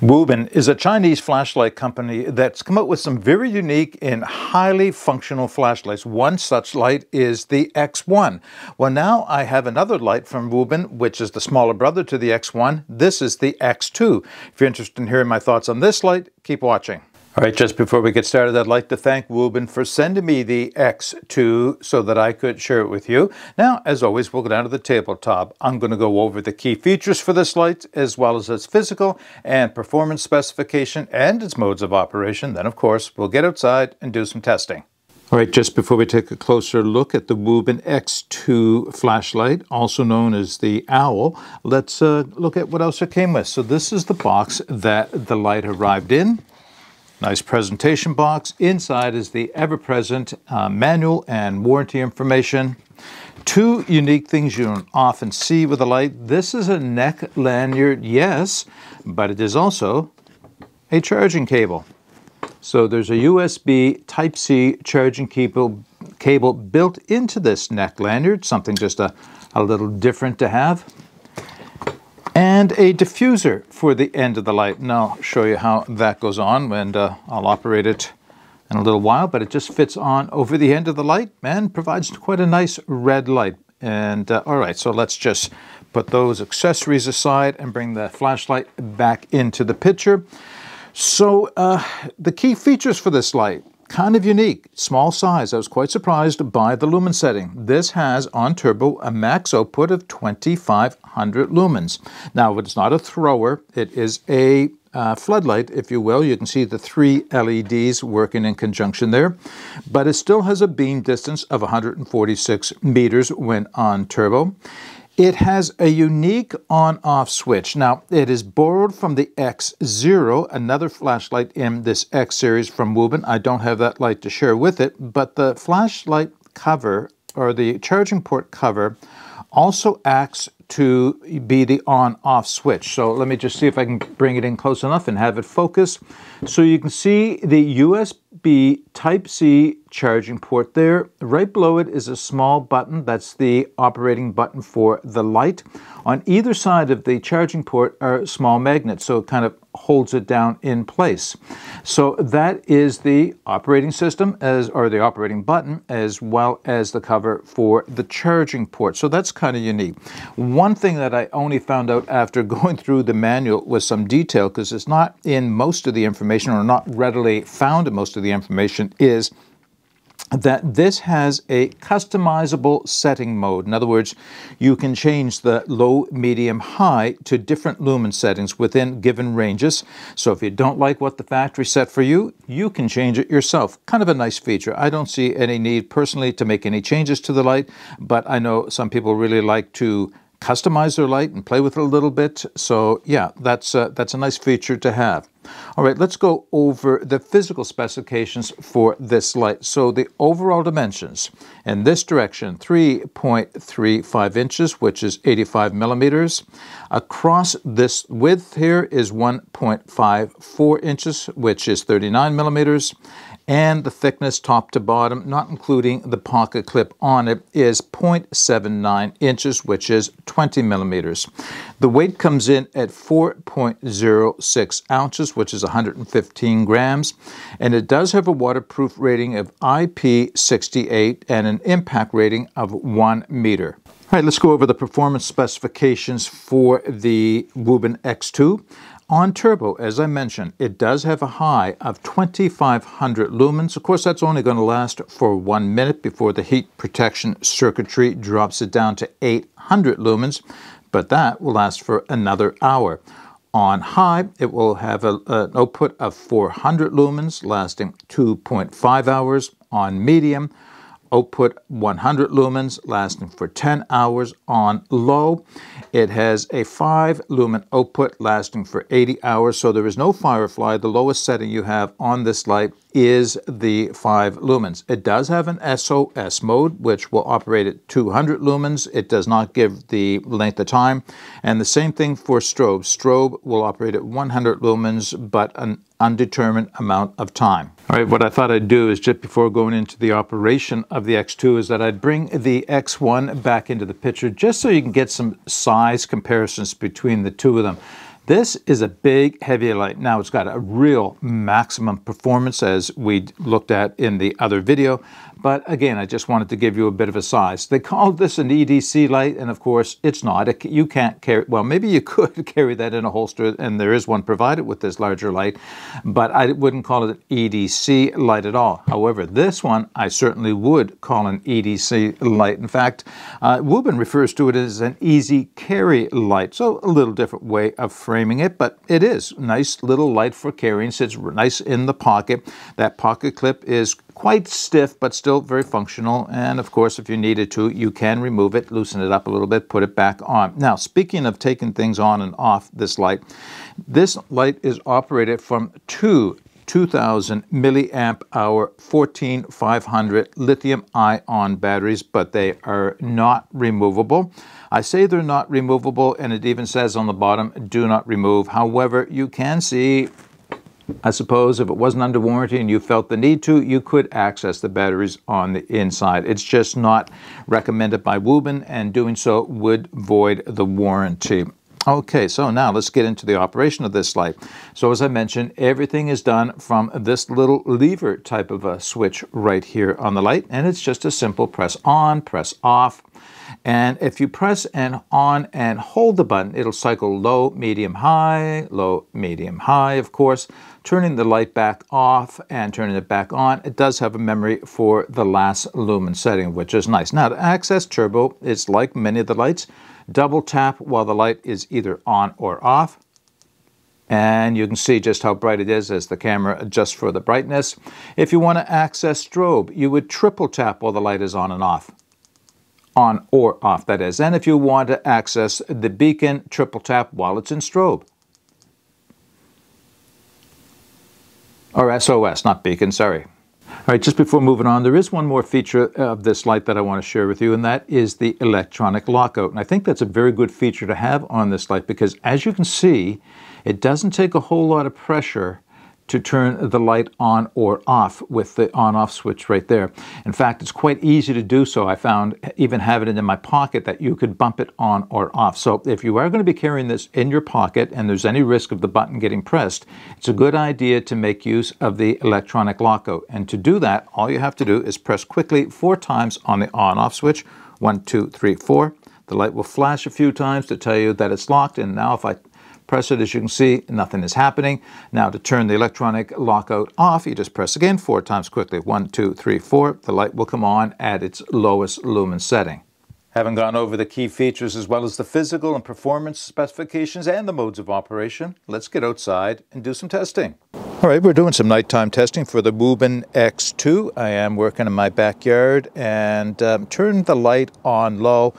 Wuben is a Chinese flashlight company that's come up with some very unique and highly functional flashlights. One such light is the X1. Well, now I have another light from Wuben, which is the smaller brother to the X1. This is the X2. If you're interested in hearing my thoughts on this light, keep watching. All right, just before we get started, I'd like to thank Wuben for sending me the X2 so that I could share it with you. Now, as always, we'll go down to the tabletop. I'm going to go over the key features for this light, as well as its physical and performance specification and its modes of operation. Then, of course, we'll get outside and do some testing. All right, just before we take a closer look at the Wuben X2 flashlight, also known as the OWL, let's uh, look at what else it came with. So this is the box that the light arrived in. Nice presentation box. Inside is the ever-present uh, manual and warranty information. Two unique things you don't often see with a light. This is a neck lanyard, yes, but it is also a charging cable. So there's a USB Type-C charging cable, cable built into this neck lanyard, something just a, a little different to have and a diffuser for the end of the light. And I'll show you how that goes on and uh, I'll operate it in a little while, but it just fits on over the end of the light and provides quite a nice red light. And uh, all right, so let's just put those accessories aside and bring the flashlight back into the picture. So uh, the key features for this light, kind of unique, small size. I was quite surprised by the lumen setting. This has on turbo a max output of 2500 lumens. Now it's not a thrower, it is a uh, floodlight, if you will. You can see the three LEDs working in conjunction there, but it still has a beam distance of 146 meters when on turbo. It has a unique on-off switch. Now, it is borrowed from the X0, another flashlight in this X series from Wuben. I don't have that light to share with it, but the flashlight cover, or the charging port cover, also acts to be the on-off switch. So let me just see if I can bring it in close enough and have it focus. So you can see the USB Type-C charging port there. Right below it is a small button. That's the operating button for the light. On either side of the charging port are small magnets, so it kind of holds it down in place. So that is the operating system as or the operating button as well as the cover for the charging port. So that's kind of unique. One thing that I only found out after going through the manual with some detail because it's not in most of the information or not readily found in most of the information is that this has a customizable setting mode. In other words, you can change the low, medium, high to different lumen settings within given ranges. So if you don't like what the factory set for you, you can change it yourself. Kind of a nice feature. I don't see any need personally to make any changes to the light, but I know some people really like to customize their light and play with it a little bit. So yeah, that's a, that's a nice feature to have. All right, let's go over the physical specifications for this light. So the overall dimensions in this direction, 3.35 inches, which is 85 millimeters. Across this width here is 1.54 inches, which is 39 millimeters and the thickness top to bottom, not including the pocket clip on it, is 0.79 inches, which is 20 millimeters. The weight comes in at 4.06 ounces, which is 115 grams, and it does have a waterproof rating of IP68 and an impact rating of 1 meter. All right, let's go over the performance specifications for the Wuben X2. On turbo, as I mentioned, it does have a high of 2500 lumens. Of course, that's only going to last for one minute before the heat protection circuitry drops it down to 800 lumens, but that will last for another hour. On high, it will have a, an output of 400 lumens lasting 2.5 hours. On medium, output 100 lumens lasting for 10 hours on low. It has a 5 lumen output lasting for 80 hours, so there is no firefly. The lowest setting you have on this light is the 5 lumens. It does have an SOS mode, which will operate at 200 lumens. It does not give the length of time. And the same thing for strobe. Strobe will operate at 100 lumens, but an undetermined amount of time. All right, what I thought I'd do is just before going into the operation of the X2 is that I'd bring the X1 back into the picture just so you can get some size comparisons between the two of them. This is a big, heavy light. Now it's got a real maximum performance as we looked at in the other video, but again, I just wanted to give you a bit of a size. They called this an EDC light, and of course, it's not. It, you can't carry, well, maybe you could carry that in a holster, and there is one provided with this larger light, but I wouldn't call it an EDC light at all. However, this one I certainly would call an EDC light. In fact, uh, Wuben refers to it as an easy carry light, so a little different way of framing it, but it is nice little light for carrying, sits nice in the pocket. That pocket clip is quite stiff, but still very functional. And of course, if you needed to, you can remove it, loosen it up a little bit, put it back on. Now, speaking of taking things on and off this light, this light is operated from two 2000 milliamp hour 14500 lithium ion batteries, but they are not removable. I say they're not removable, and it even says on the bottom, do not remove. However, you can see I suppose if it wasn't under warranty and you felt the need to, you could access the batteries on the inside. It's just not recommended by Wuben, and doing so would void the warranty. Okay, so now let's get into the operation of this light. So as I mentioned, everything is done from this little lever type of a switch right here on the light, and it's just a simple press on, press off, and if you press and on and hold the button, it'll cycle low, medium, high, low, medium, high, of course, turning the light back off and turning it back on. It does have a memory for the last lumen setting, which is nice. Now to access turbo, it's like many of the lights. Double tap while the light is either on or off. And you can see just how bright it is as the camera adjusts for the brightness. If you want to access strobe, you would triple tap while the light is on and off on or off, that is. And if you want to access the beacon, triple tap while it's in strobe. Or SOS, not beacon, sorry. All right, just before moving on, there is one more feature of this light that I want to share with you, and that is the electronic lockout. And I think that's a very good feature to have on this light because as you can see, it doesn't take a whole lot of pressure to turn the light on or off with the on-off switch right there. In fact, it's quite easy to do so. I found even having it in my pocket that you could bump it on or off. So if you are going to be carrying this in your pocket and there's any risk of the button getting pressed, it's a good idea to make use of the electronic lockout. And to do that, all you have to do is press quickly four times on the on-off switch. One, two, three, four. The light will flash a few times to tell you that it's locked. And now if I Press it, as you can see, nothing is happening. Now to turn the electronic lockout off, you just press again four times quickly. One, two, three, four. The light will come on at its lowest lumen setting. Having gone over the key features as well as the physical and performance specifications and the modes of operation, let's get outside and do some testing. All right, we're doing some nighttime testing for the Wuben X2. I am working in my backyard and um, turn the light on low.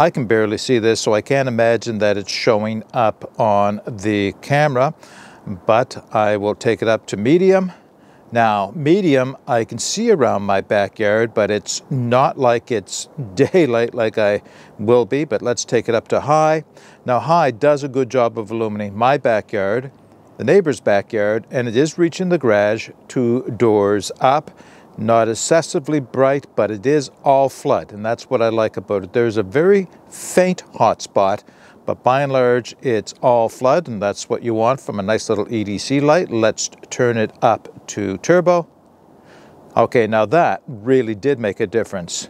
I can barely see this, so I can't imagine that it's showing up on the camera, but I will take it up to medium. Now, medium, I can see around my backyard, but it's not like it's daylight like I will be, but let's take it up to high. Now, high does a good job of illuminating my backyard, the neighbor's backyard, and it is reaching the garage two doors up. Not excessively bright, but it is all flood, and that's what I like about it. There's a very faint hot spot, but by and large, it's all flood, and that's what you want from a nice little EDC light. Let's turn it up to turbo. Okay, now that really did make a difference.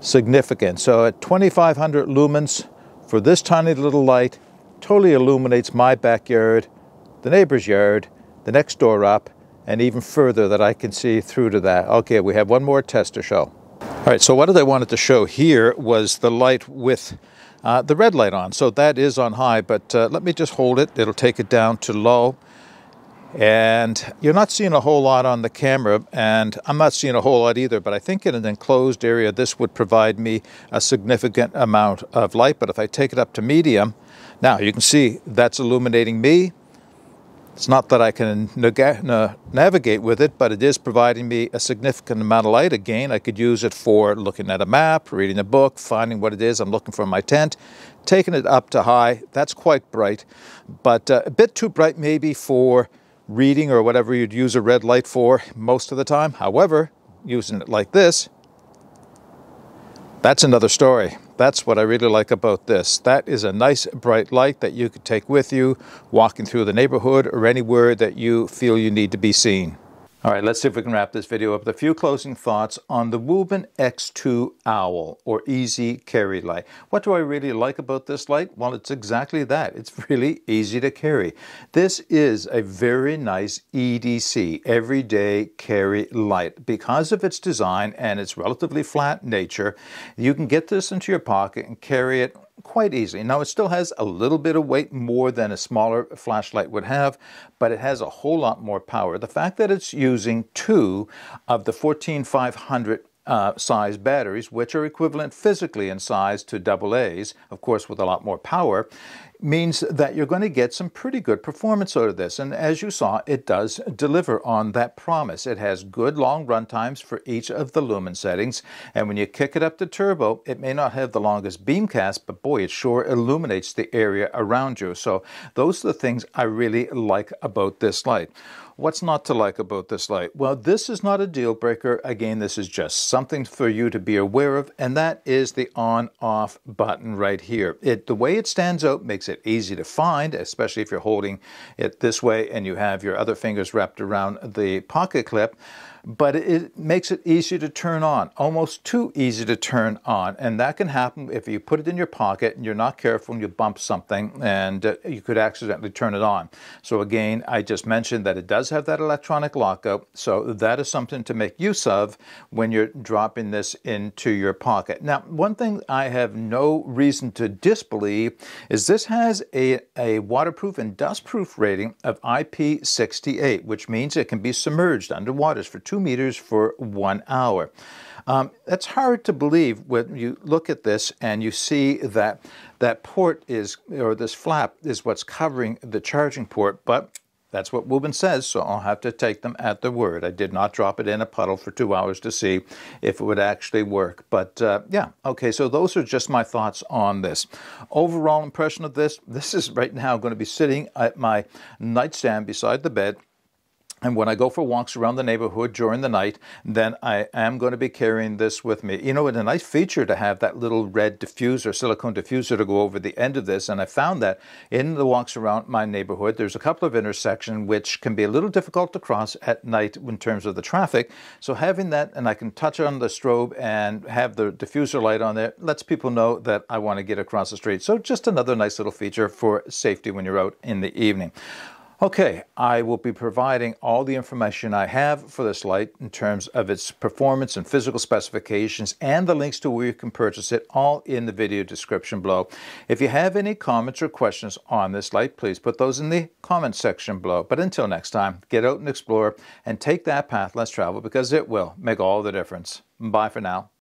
Significant. So at 2500 lumens for this tiny little light, totally illuminates my backyard, the neighbor's yard, the next door up, and even further that I can see through to that. Okay, we have one more test to show. All right, so what I wanted to show here was the light with uh, the red light on. So that is on high, but uh, let me just hold it. It'll take it down to low. And you're not seeing a whole lot on the camera, and I'm not seeing a whole lot either, but I think in an enclosed area, this would provide me a significant amount of light. But if I take it up to medium, now you can see that's illuminating me, it's not that I can navigate with it, but it is providing me a significant amount of light. Again, I could use it for looking at a map, reading a book, finding what it is I'm looking for in my tent, taking it up to high. That's quite bright, but uh, a bit too bright maybe for reading or whatever you'd use a red light for most of the time. However, using it like this, that's another story. That's what I really like about this. That is a nice bright light that you could take with you walking through the neighborhood or anywhere that you feel you need to be seen. All right, let's see if we can wrap this video up with a few closing thoughts on the Wuben X2 Owl or Easy Carry Light. What do I really like about this light? Well, it's exactly that. It's really easy to carry. This is a very nice EDC, everyday carry light. Because of its design and its relatively flat nature, you can get this into your pocket and carry it quite easily. Now, it still has a little bit of weight more than a smaller flashlight would have, but it has a whole lot more power. The fact that it's using two of the 14500 uh, size batteries, which are equivalent physically in size to double A's, of course, with a lot more power, means that you're going to get some pretty good performance out of this. And as you saw, it does deliver on that promise. It has good long run times for each of the lumen settings. And when you kick it up to turbo, it may not have the longest beam cast, but boy, it sure illuminates the area around you. So those are the things I really like about this light. What's not to like about this light? Well, this is not a deal breaker. Again, this is just something for you to be aware of, and that is the on-off button right here. It The way it stands out makes it easy to find, especially if you're holding it this way and you have your other fingers wrapped around the pocket clip but it makes it easy to turn on, almost too easy to turn on. And that can happen if you put it in your pocket and you're not careful and you bump something and uh, you could accidentally turn it on. So again, I just mentioned that it does have that electronic lockout. So that is something to make use of when you're dropping this into your pocket. Now, one thing I have no reason to disbelieve is this has a, a waterproof and dustproof rating of IP68, which means it can be submerged under waters for two meters for one hour. Um, that's hard to believe when you look at this and you see that that port is, or this flap is what's covering the charging port, but that's what Wuben says, so I'll have to take them at their word. I did not drop it in a puddle for two hours to see if it would actually work. But uh, yeah, okay, so those are just my thoughts on this. Overall impression of this this is right now going to be sitting at my nightstand beside the bed. And when I go for walks around the neighborhood during the night, then I am going to be carrying this with me. You know, it's a nice feature to have that little red diffuser, silicone diffuser to go over the end of this. And I found that in the walks around my neighborhood, there's a couple of intersections which can be a little difficult to cross at night in terms of the traffic. So having that, and I can touch on the strobe and have the diffuser light on there, lets people know that I want to get across the street. So just another nice little feature for safety when you're out in the evening. Okay, I will be providing all the information I have for this light in terms of its performance and physical specifications and the links to where you can purchase it all in the video description below. If you have any comments or questions on this light, please put those in the comment section below. But until next time, get out and explore and take that path less traveled because it will make all the difference. Bye for now.